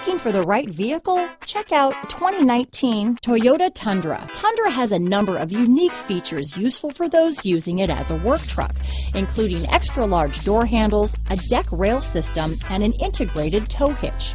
Looking for the right vehicle? Check out 2019 Toyota Tundra. Tundra has a number of unique features useful for those using it as a work truck, including extra large door handles, a deck rail system, and an integrated tow hitch.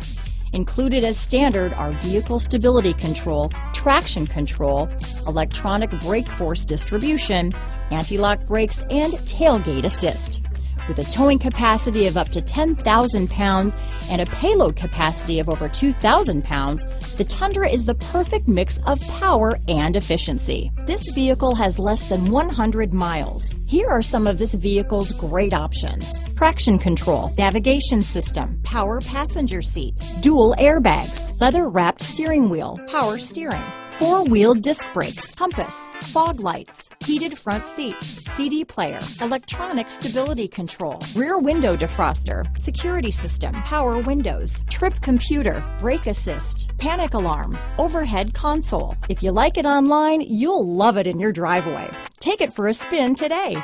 Included as standard are vehicle stability control, traction control, electronic brake force distribution, anti-lock brakes, and tailgate assist. With a towing capacity of up to 10,000 pounds and a payload capacity of over 2,000 pounds, the Tundra is the perfect mix of power and efficiency. This vehicle has less than 100 miles. Here are some of this vehicle's great options. Traction control, navigation system, power passenger seat, dual airbags, leather wrapped steering wheel, power steering, four-wheel disc brakes, compass, fog lights, heated front seats, CD player, electronic stability control, rear window defroster, security system, power windows, trip computer, brake assist, panic alarm, overhead console. If you like it online, you'll love it in your driveway. Take it for a spin today.